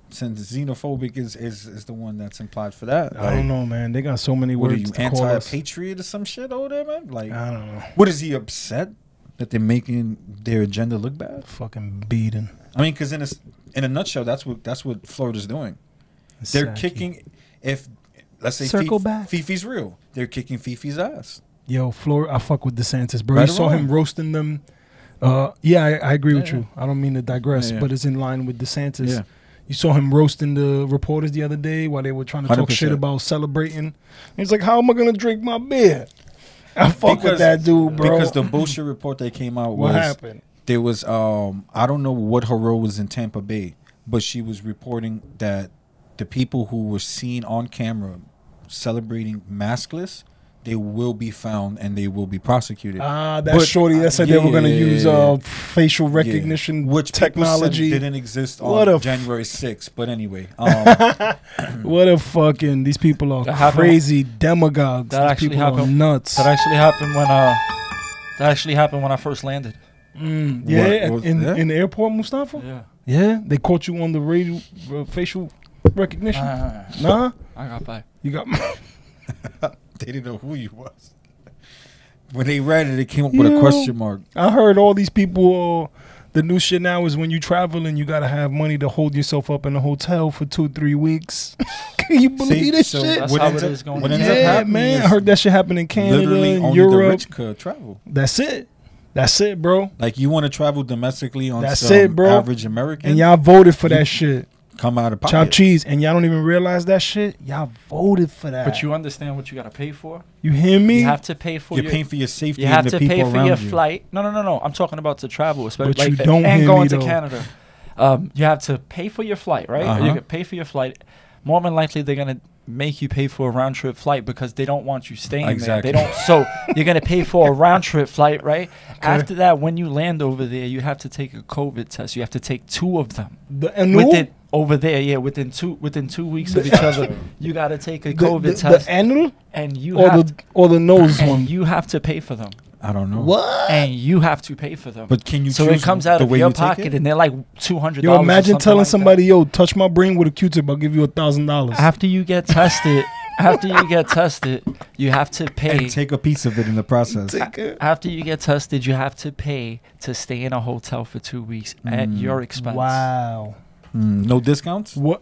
Speaker 1: Since xenophobic is, is, is the one that's implied for that.
Speaker 4: I don't know, man. They got so many
Speaker 1: What
Speaker 4: words
Speaker 1: you
Speaker 4: to call us.
Speaker 1: anti-patriot or some shit over there, man? Like,
Speaker 4: I don't know.
Speaker 1: what is he upset that they're making their agenda look bad?
Speaker 4: Fucking beating.
Speaker 1: I mean, because in a in a nutshell, that's what that's what Florida's doing. They're
Speaker 4: Psaki.
Speaker 1: kicking. If let's say
Speaker 4: Circle
Speaker 1: Fi-
Speaker 4: back.
Speaker 1: Fifi's real, they're kicking Fifi's ass.
Speaker 4: Yo, Florida. I fuck with DeSantis, bro.
Speaker 1: Right
Speaker 4: you
Speaker 1: or
Speaker 4: saw him roasting them. Uh, yeah, I, I agree with
Speaker 1: Yeah.
Speaker 4: you. I don't mean to digress,
Speaker 1: Yeah, yeah.
Speaker 4: but it's in line with DeSantis.
Speaker 1: Yeah.
Speaker 4: You saw him roasting the reporters the other day while they were trying to talk shit about celebrating. He's like, "How am I gonna drink my beer?" I fuck with that dude, bro.
Speaker 1: Because the bullshit report that came out
Speaker 4: what
Speaker 1: was
Speaker 4: happened?
Speaker 1: there was um I don't know what her role was in Tampa Bay, but she was reporting that the people who were seen on camera celebrating maskless, they will be found and they will be prosecuted.
Speaker 4: Ah, that
Speaker 1: But-
Speaker 4: shorty that said they were gonna use uh
Speaker 1: yeah.
Speaker 4: facial
Speaker 1: Yeah.
Speaker 4: recognition
Speaker 1: which people said
Speaker 4: technology.
Speaker 1: didn't exist
Speaker 4: What a
Speaker 1: on
Speaker 4: f-
Speaker 1: January 6th. But anyway, [laughs] um, [clears throat]
Speaker 4: What a fucking these people are
Speaker 6: That happened-
Speaker 4: crazy demagogues.
Speaker 6: That
Speaker 4: these
Speaker 6: actually
Speaker 4: people are
Speaker 6: happened-
Speaker 4: nuts.
Speaker 6: That actually happened when uh, that actually happened when I first landed.
Speaker 4: Mm, yeah,
Speaker 1: What was
Speaker 4: in,
Speaker 1: that?
Speaker 4: in the airport, Mustafa.
Speaker 6: Yeah.
Speaker 4: Yeah, they caught you on the radio uh, facial recognition.
Speaker 6: Ah,
Speaker 4: nah,
Speaker 6: I got by.
Speaker 4: you got. [laughs] [laughs]
Speaker 1: they didn't know who you was. When they read it, they came up with a question mark.
Speaker 4: I heard all these people. Uh, the new shit now is when you travel and you gotta have money to hold yourself up in a hotel for two, three weeks. [laughs] Can you believe
Speaker 1: See,
Speaker 4: this
Speaker 1: so
Speaker 4: shit?
Speaker 6: That's
Speaker 1: what
Speaker 6: how
Speaker 1: ends
Speaker 6: it
Speaker 1: up-
Speaker 6: is going
Speaker 1: what ends
Speaker 6: be.
Speaker 1: up happening
Speaker 4: man.
Speaker 1: is
Speaker 4: I heard that shit happen in Canada,
Speaker 1: Literally,
Speaker 4: and
Speaker 1: only the
Speaker 4: Europe.
Speaker 1: rich could travel.
Speaker 4: That's it. That's it, bro.
Speaker 1: Like you want to travel domestically on
Speaker 4: That's
Speaker 1: some
Speaker 4: it, bro.
Speaker 1: average American,
Speaker 4: And y'all voted for that shit.
Speaker 1: Come out of pocket.
Speaker 4: Chopped cheese, and y'all don't even realize that shit. Y'all voted for that.
Speaker 6: But you understand what you got to pay for?
Speaker 4: you hear me?
Speaker 6: You have to pay for
Speaker 1: You're
Speaker 6: your
Speaker 1: paying for your safety
Speaker 6: You have
Speaker 1: and
Speaker 6: to
Speaker 1: people
Speaker 6: pay for your
Speaker 1: you.
Speaker 6: flight. No, no, no, no. I'm talking about to travel, especially
Speaker 4: But you don't
Speaker 6: and going to
Speaker 4: though.
Speaker 6: Canada. Um, you have to pay for your flight, right?
Speaker 1: Uh-huh.
Speaker 6: You can pay for your flight. More than likely, they're gonna make you pay for a round trip flight because they don't want you staying
Speaker 1: Exactly.
Speaker 6: there. They don't. So [laughs] you're gonna pay for a round trip flight, right? After that, when you land over there, you have to take a COVID test. You have to take two of them.
Speaker 4: the, and
Speaker 6: Within over there, yeah, within two within two weeks of each other, [laughs] you got to take a
Speaker 4: the,
Speaker 6: COVID
Speaker 4: the,
Speaker 6: test,
Speaker 4: the anal
Speaker 6: and you
Speaker 4: or
Speaker 6: have
Speaker 4: the or the nose
Speaker 6: and
Speaker 4: one.
Speaker 6: you have to pay for them,
Speaker 1: I don't know.
Speaker 4: What?
Speaker 6: and you have to pay for them.
Speaker 1: But can you?
Speaker 6: so it comes out of your
Speaker 1: you
Speaker 6: pocket, and they're like two hundred.
Speaker 4: Yo, imagine telling somebody, "Yo, touch my brain with a Q-tip. I'll give you a thousand dollars."
Speaker 6: after you get tested, [laughs] after you get tested, you have to pay.
Speaker 1: and take a piece of it in the process.
Speaker 6: After you get tested, you have to pay to stay in a hotel for two weeks at
Speaker 1: Mm.
Speaker 6: your expense.
Speaker 4: Wow.
Speaker 1: Mm, no discounts.
Speaker 4: What?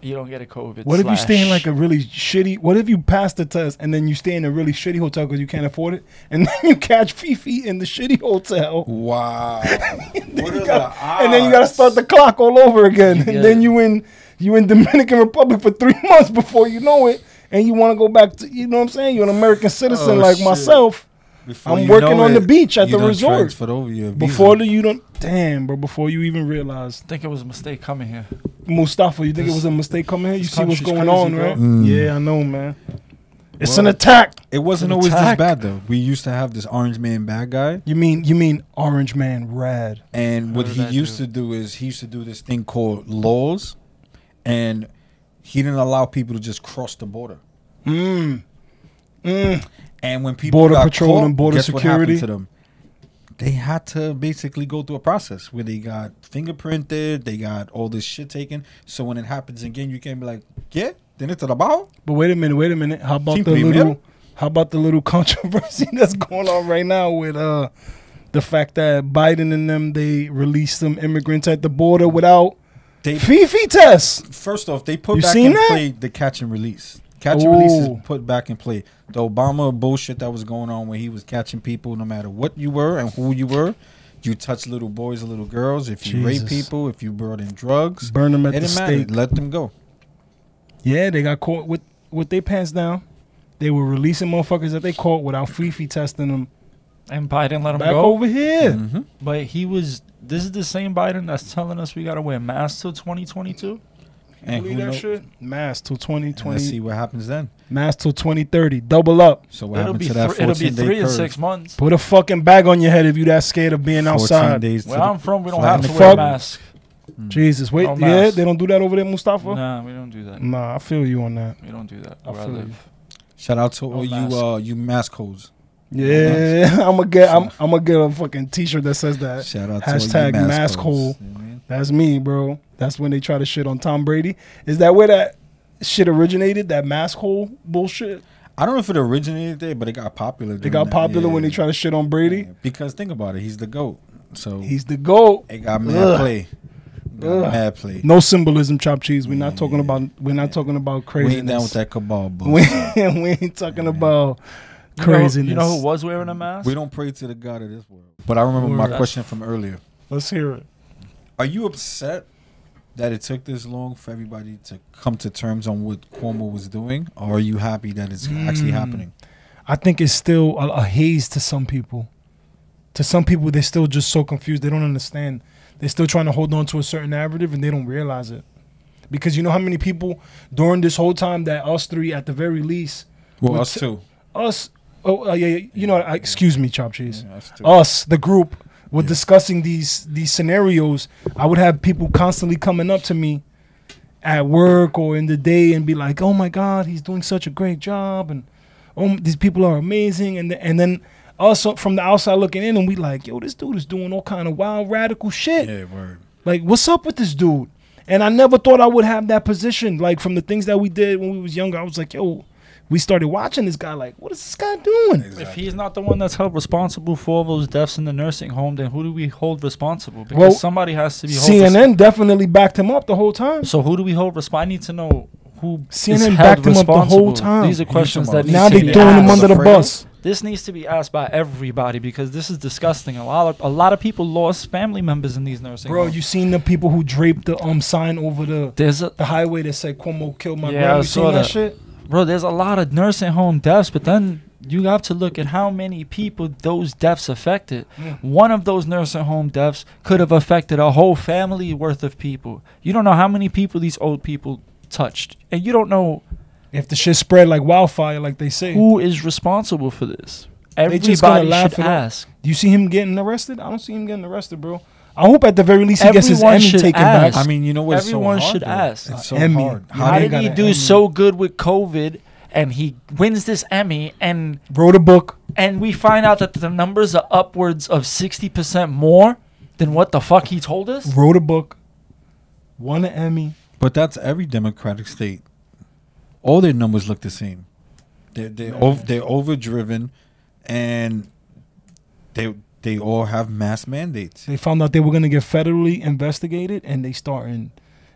Speaker 6: You don't get a COVID.
Speaker 4: What if you stay in like a really shitty? What if you pass the test and then you stay in a really shitty hotel because you can't afford it, [laughs] and then you catch Fifi in the shitty hotel,
Speaker 1: Wow.
Speaker 4: Then [laughs]
Speaker 1: What are
Speaker 4: gotta-
Speaker 1: the
Speaker 4: and then you got to start the clock all over again,
Speaker 6: You
Speaker 4: and then you in you in Dominican Republic for three [laughs] months before you know it, and you want to go back to you know what I'm saying? You're an American citizen
Speaker 1: Oh,
Speaker 4: like
Speaker 1: shit.
Speaker 4: myself.
Speaker 1: Before
Speaker 4: I'm working
Speaker 1: know
Speaker 4: on the beach at
Speaker 1: you
Speaker 4: the resort.
Speaker 1: transferred over your visa.
Speaker 4: Before the, you don't damn, bro. Before you even realize
Speaker 6: I think it was a mistake coming here.
Speaker 4: Mustafa, you think it was a mistake coming here? You see what's going
Speaker 6: crazy,
Speaker 4: on,
Speaker 6: bro.
Speaker 4: right?
Speaker 1: Mm.
Speaker 4: Yeah, I know, man. It's
Speaker 1: Well-
Speaker 4: an attack.
Speaker 1: it wasn't
Speaker 6: an
Speaker 1: always this bad though. We used to have this orange man bad guy,
Speaker 4: You mean you mean Orange Man Rad?
Speaker 1: and what
Speaker 6: did
Speaker 1: he used
Speaker 6: do?
Speaker 1: to do is he used to do this thing called laws, and he didn't allow people to just cross the border.
Speaker 4: Mm. Mm.
Speaker 1: And when people
Speaker 4: Border
Speaker 1: got
Speaker 4: Patrol
Speaker 1: caught,
Speaker 4: and Border
Speaker 1: guess what happened
Speaker 4: Security?
Speaker 1: to them? They had to basically go through a process where they got fingerprinted, they got all this shit taken. So when it happens again, you can't be like, "Yeah, then it's about."
Speaker 4: But wait a minute, wait a minute. How about
Speaker 1: Sin
Speaker 4: the little how about the little [laughs] controversy that's going on right now with uh the fact that Biden and them they released some immigrants at the border without
Speaker 1: they
Speaker 4: Fifi test.
Speaker 1: first off they put
Speaker 4: You
Speaker 1: back in
Speaker 4: that?
Speaker 1: play the catch and release. Catch and release is put back in play. The Obama bullshit that was going on where he was catching people no matter what you were and who you were. You touch little boys and little girls. If you rape people, if you brought in drugs,
Speaker 4: Burn them at the
Speaker 1: didn't
Speaker 4: stake.
Speaker 1: Let them go.
Speaker 4: Yeah, they got caught with with their pants down. They were releasing motherfuckers that they caught without Fifi testing them
Speaker 6: And Biden let him
Speaker 4: back
Speaker 6: go.
Speaker 4: over here.
Speaker 1: Mhm.
Speaker 6: But he was. This is the same Biden that's telling us we gotta wear masks till 2022.
Speaker 1: And
Speaker 4: Believe
Speaker 1: who
Speaker 4: that
Speaker 1: knows?
Speaker 4: shit? Mass till
Speaker 1: And Let's
Speaker 4: 2020.
Speaker 1: see what happens then.
Speaker 4: Mass till 2030. Double up.
Speaker 1: So what
Speaker 6: It'll
Speaker 1: happened
Speaker 6: be
Speaker 1: to that
Speaker 6: thr- it'll be three in
Speaker 1: curve?
Speaker 6: six months.
Speaker 4: Put a fucking bag on your head if you that scared of being outside.
Speaker 1: days
Speaker 6: Where I'm from, we don't have to
Speaker 1: the
Speaker 6: wear
Speaker 1: curve.
Speaker 6: masks.
Speaker 4: Jesus, wait,
Speaker 6: No
Speaker 4: yeah,
Speaker 6: mask.
Speaker 4: they don't do that over there, Mustafa.
Speaker 6: Nah, we don't do that.
Speaker 4: Nah, I feel you on that.
Speaker 6: We don't do that
Speaker 4: I
Speaker 6: where I
Speaker 4: feel
Speaker 6: live.
Speaker 4: you.
Speaker 1: Shout out to
Speaker 6: No
Speaker 1: all you uh you mask hoes.
Speaker 4: Yeah, [laughs] I'm gonna get, I'm, I'm gonna get a fucking T-shirt that says that.
Speaker 1: Shout out to
Speaker 4: Hashtag
Speaker 1: all you mask,
Speaker 4: mask
Speaker 1: hoes.
Speaker 4: hole.
Speaker 1: You know what I mean?
Speaker 4: That's me, bro. That's when they try to shit on Tom Brady. Is that where that shit originated? That mask hole bullshit.
Speaker 1: I don't know if it originated there, but it got popular.
Speaker 4: They
Speaker 1: during
Speaker 4: got
Speaker 1: that-
Speaker 4: popular when they
Speaker 1: yeah.
Speaker 4: try to shit on Brady.
Speaker 1: Yeah, Because think about it, he's the goat. So
Speaker 4: He's the goat.
Speaker 1: it got mad
Speaker 4: Ugh.
Speaker 1: play. Got mad play.
Speaker 4: No symbolism, chop cheese. We're not
Speaker 1: Yeah,
Speaker 4: talking
Speaker 1: yeah.
Speaker 4: about. We're not talking about
Speaker 1: we
Speaker 4: craziness.
Speaker 1: ain't down with that cabal
Speaker 4: We,
Speaker 1: bullshit. [laughs]
Speaker 4: we ain't talking about
Speaker 6: You know-
Speaker 4: craziness.
Speaker 6: You know who was wearing a mask?
Speaker 1: we don't pray to the God of this world. But I remember my question from earlier.
Speaker 4: Let's hear it.
Speaker 1: Are you upset that it took this long for everybody to come to terms on what Cuomo was doing? Or are you happy that it's actually
Speaker 4: Mm.
Speaker 1: happening?
Speaker 4: I think it's still a, a haze to some people. To some people, they're still just so confused. They don't understand. They're still trying to hold on to a certain narrative and they don't realize it. Because you know how many people during this whole time that us three, at the very least,
Speaker 1: Well, us
Speaker 4: t-
Speaker 1: too.
Speaker 4: us, oh uh, yeah, yeah, you know, I, excuse me, chop cheese.
Speaker 1: Yeah, us
Speaker 4: us, the group, were
Speaker 1: Yeah.
Speaker 4: discussing these these scenarios, I would have people constantly coming up to me at work or in the day and be like, "Oh my God, he's doing such a great job," and "Oh, these people are amazing," and th- and then also uh, from the outside looking in, and we like, "Yo, this dude is doing all kind of wild, radical shit."
Speaker 1: Yeah, word.
Speaker 4: Like, what's up with this dude? And I never thought I would have that position. Like from the things that we did when we was younger, I was like, "Yo." We started watching this guy. Like, what is this guy doing?
Speaker 6: If he's not the one that's held responsible for all those deaths in the nursing home, then who do we hold responsible? Because
Speaker 4: Well,
Speaker 6: somebody has to be held
Speaker 4: CNN definitely backed him up the whole time.
Speaker 6: So who do we hold responsible? I need to know who
Speaker 4: CNN
Speaker 6: is held
Speaker 4: backed him up the whole time.
Speaker 6: These are questions that need
Speaker 4: now they
Speaker 6: be
Speaker 4: throwing him under the bus.
Speaker 6: This needs to be asked by everybody because this is disgusting. A lot of a lot of people lost family members in these nursing
Speaker 4: Bro,
Speaker 6: homes.
Speaker 4: you seen the people who draped the um sign over the
Speaker 6: there's a
Speaker 4: the highway that said Cuomo killed my
Speaker 6: Yeah,
Speaker 4: grandma?
Speaker 6: I
Speaker 4: You
Speaker 6: saw
Speaker 4: seen that,
Speaker 6: that.
Speaker 4: shit?
Speaker 6: Bro. There's a lot of nursing home deaths, but then you have to look at how many people those deaths affected.
Speaker 4: Mm.
Speaker 6: One of those nursing home deaths could have affected a whole family worth of people. You don't know how many people these old people touched, and you don't know
Speaker 4: If the shit spread like wildfire, like they say.
Speaker 6: who is responsible for this. Everybody
Speaker 4: laugh
Speaker 6: should ask.
Speaker 4: Do you see him getting arrested? I don't see him getting arrested, bro. I hope at the very least he gets his Emmy taken
Speaker 6: ask.
Speaker 4: back.
Speaker 1: I mean, you know what?
Speaker 6: Everyone
Speaker 1: it's so hard,
Speaker 6: should
Speaker 1: though?
Speaker 6: ask.
Speaker 1: It's so
Speaker 4: Emmy.
Speaker 1: hard.
Speaker 4: You
Speaker 6: How did he do
Speaker 4: Emmy.
Speaker 6: so good with COVID and he wins this Emmy and
Speaker 4: Wrote a book.
Speaker 6: and we find out that the numbers are upwards of 60% more than what the fuck he told us?
Speaker 4: Wrote a book. Won an Emmy.
Speaker 1: But that's every Democratic state. All their numbers look the same. They're they're, ov- they're overdriven, and they they all have mass mandates.
Speaker 4: They found out they were gonna get federally investigated, and they starting,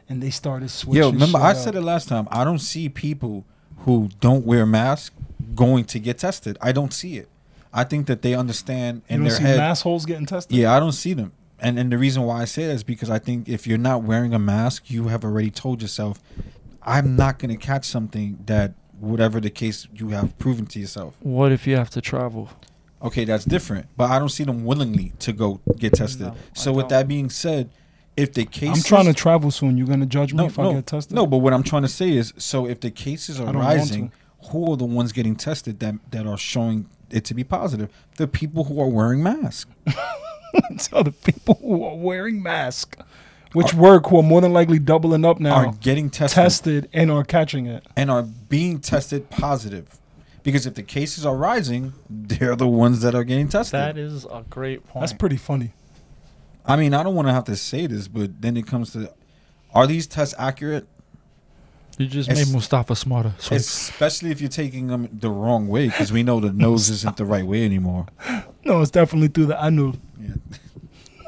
Speaker 4: and they started switching.
Speaker 1: Yo, remember
Speaker 4: shit
Speaker 1: I
Speaker 4: up.
Speaker 1: said it last time. I don't see people who don't wear masks going to get tested. I don't see it. I think that they understand
Speaker 4: You
Speaker 1: in
Speaker 4: don't
Speaker 1: their
Speaker 4: see
Speaker 1: head.
Speaker 4: mass holes getting tested.
Speaker 1: Yeah, I don't see them. And and the reason why I say that is because I think if you're not wearing a mask, you have already told yourself, I'm not gonna catch something that whatever the case you have proven to yourself.
Speaker 6: What if you have to travel?
Speaker 1: Okay, that's different. But I don't see them willingly to go get tested.
Speaker 6: No,
Speaker 1: so with that being said, if the case
Speaker 4: I'm trying to travel soon. You're gonna judge me
Speaker 1: no,
Speaker 4: if I get tested?
Speaker 1: no, but what I'm trying to say is, so if the cases are rising, who are the ones getting tested that that are showing it to be positive? The people who are wearing masks. [laughs]
Speaker 4: Tell the people who are wearing masks, which work, who are more than likely doubling up now, Are
Speaker 1: getting tested.
Speaker 4: tested and are catching it.
Speaker 1: and are being tested positive. Because if the cases are rising, they're the ones that are getting tested.
Speaker 6: That is a great point.
Speaker 4: That's pretty funny.
Speaker 1: I mean, I don't want to have to say this, but then it comes to are these tests accurate?
Speaker 6: you just
Speaker 1: It's-
Speaker 6: made Mustafa smarter. So
Speaker 1: Especially if you're taking them the wrong way, because we know the [laughs] nose isn't the right way anymore.
Speaker 4: No, it's definitely through the anul.
Speaker 1: Yeah.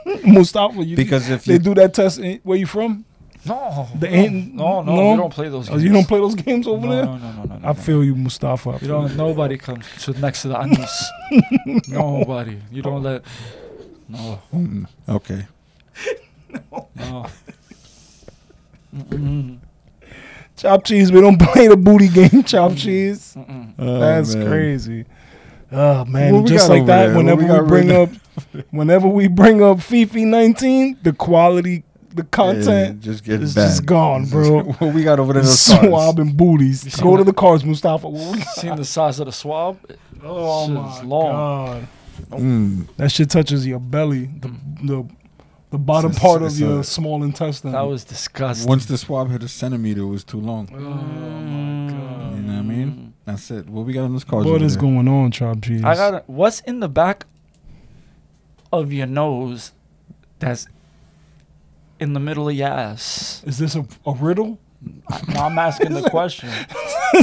Speaker 1: [laughs]
Speaker 4: Mustafa, you,
Speaker 1: Because if
Speaker 4: they
Speaker 1: you
Speaker 4: do that test, in, where you from?
Speaker 6: No,
Speaker 4: The
Speaker 6: no,
Speaker 4: ain't-
Speaker 6: no, no,
Speaker 4: no?
Speaker 6: we don't play those.
Speaker 4: Oh,
Speaker 6: Games.
Speaker 4: you don't play those games over
Speaker 6: no,
Speaker 4: there?
Speaker 6: No, no, no, no, no.
Speaker 4: I
Speaker 6: no.
Speaker 4: feel you, Mustafa. I
Speaker 6: You don't. Nobody comes to next to the anis. [laughs] nobody. You don't let. No,
Speaker 1: Mm, okay.
Speaker 6: no. [laughs] Mm-mm,
Speaker 4: Chop cheese. We don't play the booty game. Chop cheese.
Speaker 6: mm-mm.
Speaker 1: Oh,
Speaker 4: That's
Speaker 1: man.
Speaker 4: crazy. Oh man,
Speaker 1: What we
Speaker 4: just like that.
Speaker 1: there?
Speaker 4: Whenever we,
Speaker 1: we
Speaker 4: bring up, [laughs] whenever we bring up Fifi 19, the quality, the content
Speaker 1: Yeah, just get
Speaker 4: is
Speaker 1: bad.
Speaker 4: just gone, bro. [laughs]
Speaker 1: what we got over there? Those [laughs] cards.
Speaker 4: swabbing booties.
Speaker 6: You
Speaker 4: Go to
Speaker 6: that?
Speaker 4: the cars, Mustafa. What we?
Speaker 6: Seen the size of the swab?
Speaker 4: Oh my
Speaker 6: long.
Speaker 4: god,
Speaker 1: Mm.
Speaker 4: that shit touches your belly, the the, the bottom
Speaker 1: It's a-
Speaker 4: part of
Speaker 1: it's
Speaker 4: your
Speaker 1: a-
Speaker 4: small intestine.
Speaker 6: That was disgusting.
Speaker 1: Once the swab hit a centimeter, it was too long.
Speaker 4: oh my god.
Speaker 1: You know what I mean? That's it. What we got on this cards?
Speaker 4: What is
Speaker 1: there?
Speaker 4: going on, Chop Cheese?
Speaker 6: I got what's in the back of your nose that's in the middle of your ass.
Speaker 4: Is this a, a riddle?
Speaker 6: Now I'm asking the [laughs] question.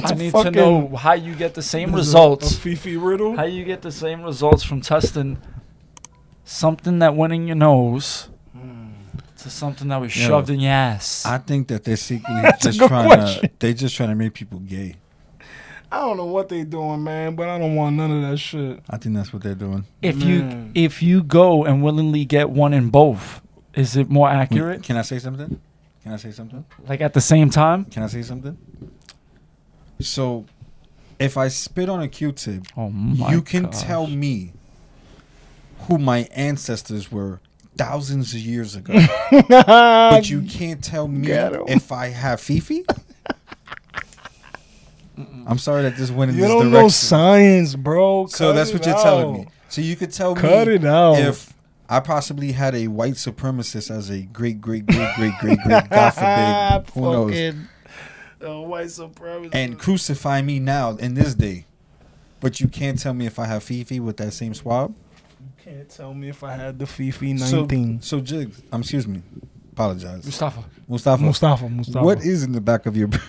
Speaker 6: I need to know how you get the same results.
Speaker 4: A Fifi riddle?
Speaker 6: How you get the same results from testing something that went in your nose hmm. to something that was
Speaker 1: Yo,
Speaker 6: shoved in your ass?
Speaker 1: I think that they're secretly [laughs]
Speaker 4: That's a
Speaker 1: just
Speaker 4: good
Speaker 1: trying
Speaker 4: question.
Speaker 1: to. They just trying to make people gay.
Speaker 4: I don't know what they're doing, man, but I don't want none of that shit.
Speaker 1: I think that's what they're doing.
Speaker 6: if
Speaker 4: Man.
Speaker 6: you if you go and willingly get one in both, is it more
Speaker 1: Wait,
Speaker 6: accurate?
Speaker 1: Can I say something? Can I say something?
Speaker 6: Like at the same time?
Speaker 1: Can I say something? So, if I spit on a Q-tip,
Speaker 6: Oh my
Speaker 1: you can
Speaker 6: gosh.
Speaker 1: tell me who my ancestors were thousands of years ago, [laughs] but you can't tell me if I have Fifi. I'm sorry that this went in
Speaker 4: You
Speaker 1: this
Speaker 4: don't
Speaker 1: direction.
Speaker 4: know science, bro.
Speaker 1: so that's what you're telling me. So you could tell
Speaker 4: Cut
Speaker 1: me
Speaker 4: it out.
Speaker 1: if I possibly had a white supremacist as a great, great, great, great, great, great, God forbid, [laughs] who knows,
Speaker 4: Fucking, uh, white supremacy.
Speaker 1: and crucify me now in this day. But you can't tell me if I have Fifi with that same swab.
Speaker 4: You can't tell me if I had the Fifi 19.
Speaker 1: so Jigs, um, excuse me, apologize,
Speaker 6: Mustafa.
Speaker 1: Mustafa.
Speaker 4: Mustafa, Mustafa.
Speaker 1: What is in the back of your [laughs] brain?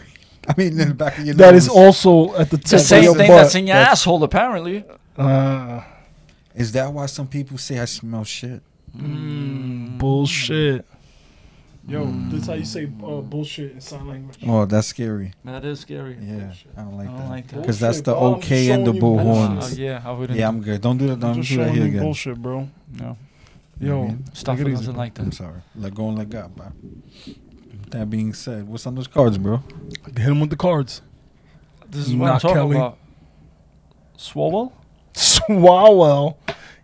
Speaker 1: I mean, in the back of your
Speaker 4: that
Speaker 1: nose.
Speaker 4: is also at the
Speaker 6: The
Speaker 4: tip of
Speaker 6: same
Speaker 4: your
Speaker 6: thing
Speaker 4: butt.
Speaker 6: that's in your asshole, apparently.
Speaker 4: Uh,
Speaker 1: Is that why some people say I smell shit?
Speaker 4: bullshit. Yo, this how you say uh, bullshit in sign language.
Speaker 1: Oh, that's scary.
Speaker 6: That is scary.
Speaker 1: Yeah, I don't like
Speaker 6: I don't
Speaker 1: that.
Speaker 6: like that.
Speaker 1: Because that's the
Speaker 4: bro.
Speaker 1: Okay and the
Speaker 4: you
Speaker 1: bull
Speaker 4: bullshit.
Speaker 6: Oh, yeah, I wouldn't.
Speaker 1: Yeah, I'm good. Don't do that.
Speaker 4: I'm
Speaker 1: Don't
Speaker 4: just
Speaker 1: do that here
Speaker 4: you
Speaker 1: again.
Speaker 4: bullshit, bro.
Speaker 6: no.
Speaker 1: You I
Speaker 4: Yo,
Speaker 1: mean?
Speaker 6: Mustafa
Speaker 4: it
Speaker 6: doesn't
Speaker 4: bro.
Speaker 6: like
Speaker 1: I'm sorry. Let go and let God, bro. That being said, what's on those cards, bro?
Speaker 4: Hit him with the cards.
Speaker 6: This is what I'm talking
Speaker 4: Kelly.
Speaker 6: about. Swalwell? [laughs]
Speaker 4: Swalwell.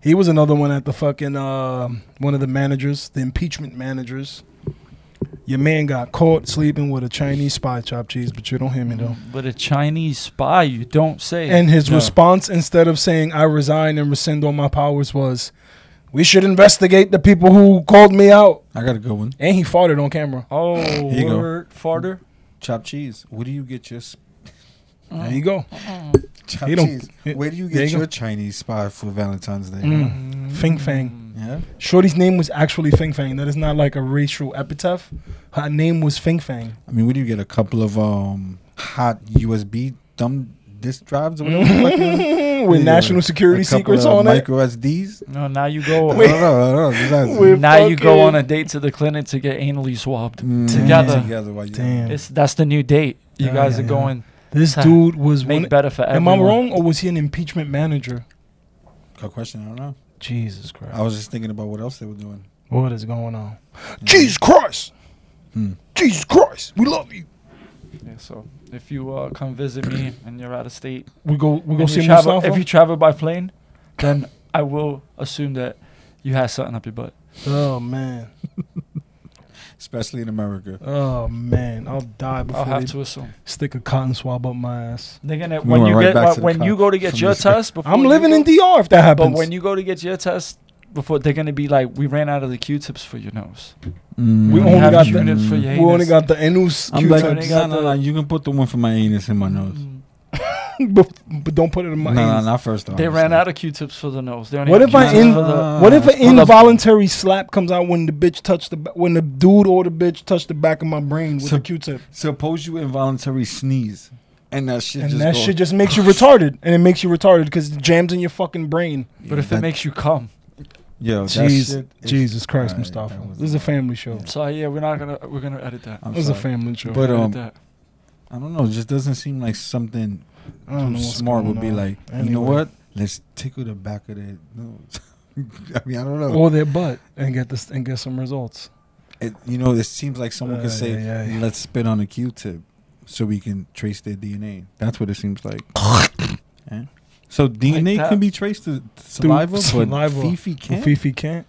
Speaker 4: He was another one at the fucking uh, one of the managers, the impeachment managers. Your man got caught sleeping with a Chinese spy, chop cheese, but you don't hear me though.
Speaker 6: But a Chinese spy, you don't say.
Speaker 4: And his
Speaker 1: No.
Speaker 4: response, instead of saying "I resign and rescind all my powers," was, "We should investigate the people who called me out."
Speaker 1: I got a good one.
Speaker 4: And he farted on camera.
Speaker 6: oh,
Speaker 1: you go.
Speaker 6: word, farter.
Speaker 1: Chopped cheese. Where do you get your sp-
Speaker 4: There you go.
Speaker 1: chopped
Speaker 4: He don't-
Speaker 1: cheese?
Speaker 4: he-
Speaker 1: Where do you get
Speaker 4: you
Speaker 1: your
Speaker 4: go.
Speaker 1: Chinese spy for Valentine's Day?
Speaker 4: Mm. Fing Fang.
Speaker 1: Yeah.
Speaker 4: Shorty's name was actually Fing Fang. That is not like a racial epitaph. Her name was Fing Fang.
Speaker 1: I mean, where do you get a couple of um hot USB thumb disk drives or whatever? the fuck? [laughs]
Speaker 4: With
Speaker 1: Yeah.
Speaker 4: national security
Speaker 1: A
Speaker 4: secrets
Speaker 1: of
Speaker 4: on it.
Speaker 1: micro SDs.
Speaker 6: No, now you go.
Speaker 1: I don't know. I don't know. Just asking.
Speaker 4: With
Speaker 6: now you go on a date to the clinic to get anally swabbed.
Speaker 1: Mm,
Speaker 6: Together.
Speaker 1: Together. While you
Speaker 4: Damn.
Speaker 6: It's that's the new date. You
Speaker 4: Yeah,
Speaker 6: guys
Speaker 4: yeah,
Speaker 6: are
Speaker 4: yeah.
Speaker 6: going
Speaker 4: This
Speaker 6: to
Speaker 4: dude was
Speaker 6: make
Speaker 4: one.
Speaker 6: better for
Speaker 4: Am
Speaker 6: everyone.
Speaker 4: I wrong, or was he an impeachment manager?
Speaker 1: Good question. I don't know.
Speaker 4: Jesus Christ!
Speaker 1: I was just thinking about what else they were doing.
Speaker 4: What is going on? Jesus Christ!
Speaker 1: Hmm.
Speaker 4: Jesus Christ! We love you.
Speaker 6: Yeah, so if you uh, come visit me [clears throat] and you're out of state,
Speaker 4: We go. We go see
Speaker 6: travel,
Speaker 4: Mustafa.
Speaker 6: if you travel by plane, then I will assume that you had something up your butt.
Speaker 4: oh man. [laughs]
Speaker 1: Especially in America.
Speaker 4: Oh man. I'll die before
Speaker 6: I'll have
Speaker 4: they
Speaker 6: to assume.
Speaker 4: stick a cotton swab up my ass.
Speaker 6: They're gonna
Speaker 1: We
Speaker 6: when you
Speaker 1: right
Speaker 6: get uh, when you go to get your test. Before
Speaker 4: I'm living
Speaker 6: go-
Speaker 4: in DR if that happens.
Speaker 6: But when you go to get your test, before they're gonna be like, we ran out of the Q-tips for your nose.
Speaker 1: Mm.
Speaker 4: We
Speaker 6: We
Speaker 4: only got the-
Speaker 6: units for your
Speaker 4: we only got the anus
Speaker 1: I'm like,
Speaker 6: Q-tips.
Speaker 4: Q-tips,
Speaker 1: no, no, no. You can put the one for my anus in my nose.
Speaker 4: but, [laughs] but don't put it in my
Speaker 1: no, no, not first.
Speaker 6: They ran out of Q-tips for the nose. They only
Speaker 4: What if I
Speaker 6: Q-tips
Speaker 4: in-
Speaker 6: for the-
Speaker 4: What if an
Speaker 1: for
Speaker 4: involuntary slap comes out when the bitch touched the when the dude or the bitch touched the back of my brain with
Speaker 1: So-
Speaker 4: a Q-tip,
Speaker 1: Suppose you involuntary sneeze, and that shit
Speaker 4: and
Speaker 1: just
Speaker 4: that
Speaker 1: goes-
Speaker 4: shit just makes you retarded, and it makes you retarded because it jams in your fucking brain.
Speaker 6: But if
Speaker 1: that-
Speaker 6: it makes you come,
Speaker 1: Yo,
Speaker 4: Jeez,
Speaker 1: shit
Speaker 4: Jesus Christ,
Speaker 1: Alright,
Speaker 4: Mustafa. This is a family show.
Speaker 6: So yeah, we're not gonna we're gonna edit that.
Speaker 1: I'm
Speaker 4: This is a family show.
Speaker 1: But,
Speaker 6: Edit
Speaker 1: um,
Speaker 6: that.
Speaker 1: I don't know. It just doesn't seem like something
Speaker 4: I don't know what's
Speaker 1: smart
Speaker 4: going
Speaker 1: would be
Speaker 4: on.
Speaker 1: like. You know what? Let's tickle the back of their nose. [laughs] I mean, I don't know.
Speaker 4: or their butt and get this and get some results.
Speaker 1: It, you know, it seems like someone
Speaker 4: Uh,
Speaker 1: could say,
Speaker 4: yeah, yeah.
Speaker 1: "Let's spit on a Q-tip, so we can trace their DNA." That's what it seems like. [laughs] So DNA
Speaker 6: that.
Speaker 1: can be traced to saliva, [laughs] but
Speaker 4: saliva.
Speaker 1: Fifi can't.
Speaker 4: Fifi can't.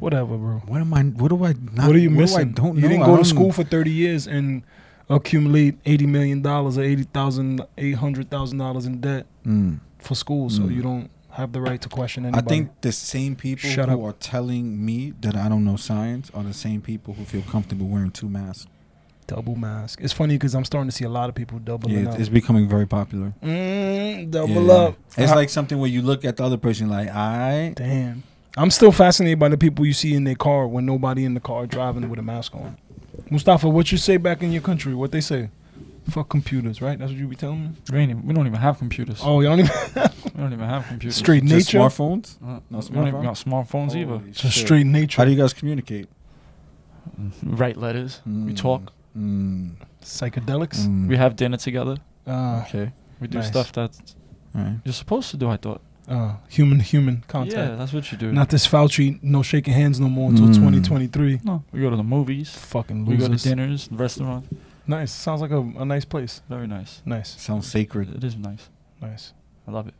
Speaker 4: Whatever, bro.
Speaker 1: What am I? What do I? Not,
Speaker 4: what are you
Speaker 1: do
Speaker 4: missing?
Speaker 1: I don't know.
Speaker 4: you
Speaker 1: didn't
Speaker 4: go to school for thirty years and accumulate eighty million dollars or eighty thousand, eight hundred thousand dollars in debt
Speaker 1: Mm.
Speaker 4: for school, so
Speaker 1: Mm.
Speaker 4: you don't have the right to question anybody.
Speaker 1: I think the same people
Speaker 4: Shut
Speaker 1: who
Speaker 4: up.
Speaker 1: are telling me that I don't know science are the same people who feel comfortable wearing two masks.
Speaker 4: double mask. It's funny because I'm starting to see a lot of people double.
Speaker 1: Yeah,
Speaker 4: up.
Speaker 1: it's, becoming very popular.
Speaker 4: Mm, double
Speaker 1: Yeah.
Speaker 4: up.
Speaker 1: It's
Speaker 4: I-
Speaker 1: like something where you look at the other person like, I.
Speaker 4: Damn. I'm still fascinated by the people you see in their car when nobody in the car driving with a mask on. Mustafa, what you say back in your country? What they say? Fuck computers, right? That's what you be telling me.
Speaker 6: We, ain't even, we don't even have computers.
Speaker 4: Oh, y'all don't even [laughs]
Speaker 6: We don't even have computers.
Speaker 4: straight
Speaker 1: Just
Speaker 4: nature.
Speaker 1: smartphones?
Speaker 6: Uh,
Speaker 1: No
Speaker 6: we don't even got smartphones either.
Speaker 1: Holy
Speaker 4: Just
Speaker 1: shit.
Speaker 4: straight nature.
Speaker 1: How do you guys communicate?
Speaker 6: Write letters. We
Speaker 1: Mm,
Speaker 6: talk.
Speaker 1: Mm,
Speaker 4: Psychedelics.
Speaker 1: mm.
Speaker 6: We have dinner together.
Speaker 4: Uh,
Speaker 1: Okay.
Speaker 6: We do
Speaker 4: Nice.
Speaker 6: stuff that
Speaker 1: All right.
Speaker 6: you're supposed to do. I thought.
Speaker 4: Uh, human human
Speaker 6: Yeah,
Speaker 4: contact.
Speaker 6: that's what you do.
Speaker 4: Not this Fauci, no shaking hands no more until
Speaker 1: Mm.
Speaker 4: 2023.
Speaker 6: no, we go to the movies.
Speaker 4: Fucking
Speaker 6: We go to
Speaker 4: losers.
Speaker 6: dinners, restaurant.
Speaker 4: Nice. Sounds like a, a nice place.
Speaker 6: Very nice.
Speaker 4: Nice.
Speaker 1: Sounds sacred.
Speaker 6: It is nice.
Speaker 4: Nice.
Speaker 6: I love it.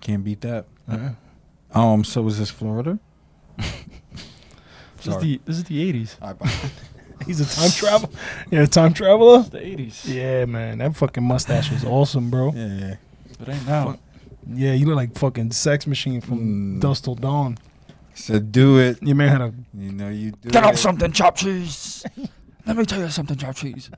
Speaker 1: Can't beat that.
Speaker 4: Uh,
Speaker 1: Um. So is this Florida? [laughs]
Speaker 6: This is
Speaker 1: Sorry.
Speaker 6: the this is the eighties.
Speaker 1: All right, bye.
Speaker 4: he's a time traveler. Yeah, a time traveler.
Speaker 6: The eighties.
Speaker 4: Yeah, man. That fucking mustache was awesome, bro.
Speaker 1: yeah, yeah.
Speaker 6: It ain't now.
Speaker 4: Fuck. Yeah, you look like fucking sex machine from
Speaker 1: Mm.
Speaker 4: dusk till dawn.
Speaker 1: So do it.
Speaker 4: Your man had a
Speaker 1: You know you do
Speaker 6: Get out
Speaker 1: it.
Speaker 6: something, Chopt Cheese. Let me tell you something, Chopt Cheese.